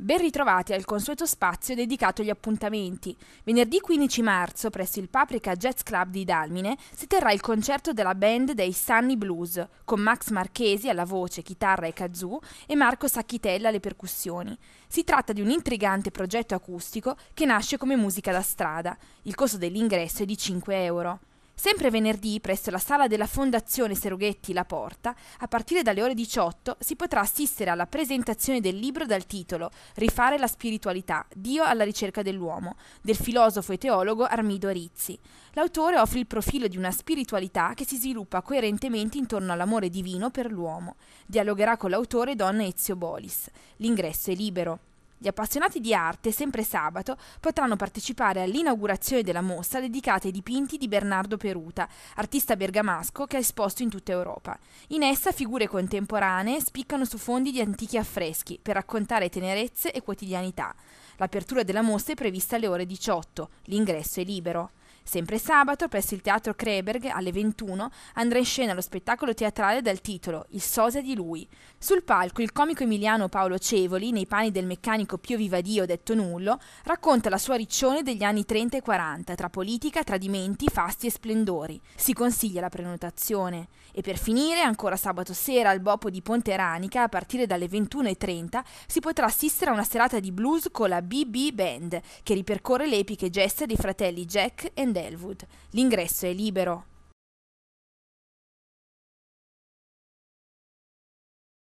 Ben ritrovati al consueto spazio dedicato agli appuntamenti. Venerdì 15 marzo, presso il Paprika Jazz Club di Dalmine, si terrà il concerto della band dei Sunny Blues, con Max Marchesi alla voce, chitarra e kazoo e Marco Sacchitella alle percussioni. Si tratta di un intrigante progetto acustico che nasce come musica da strada. Il costo dell'ingresso è di 5 euro. Sempre venerdì, presso la sala della Fondazione Serughetti La Porta, a partire dalle ore 18, si potrà assistere alla presentazione del libro dal titolo Rifare la spiritualità, Dio alla ricerca dell'uomo, del filosofo e teologo Armido Arizzi. L'autore offre il profilo di una spiritualità che si sviluppa coerentemente intorno all'amore divino per l'uomo. Dialogherà con l'autore Donna Ezio Bolis. L'ingresso è libero. Gli appassionati di arte, sempre sabato, potranno partecipare all'inaugurazione della mostra dedicata ai dipinti di Bernardo Peruta, artista bergamasco che ha esposto in tutta Europa. In essa figure contemporanee spiccano su fondi di antichi affreschi per raccontare tenerezze e quotidianità. L'apertura della mostra è prevista alle ore 18, l'ingresso è libero. Sempre sabato, presso il Teatro Kreberg, alle 21, andrà in scena lo spettacolo teatrale dal titolo Il sosia di lui. Sul palco il comico emiliano Paolo Cevoli, nei panni del meccanico Pio Vivadio detto Nullo, racconta la sua riccione degli anni 30 e 40 tra politica, tradimenti, fasti e splendori. Si consiglia la prenotazione. E per finire, ancora sabato sera al Bopo di Ponte Ranica, a partire dalle 21.30, si potrà assistere a una serata di blues con la BB Band, che ripercorre le epiche gesta dei fratelli Jack e Elwood. L'ingresso è libero.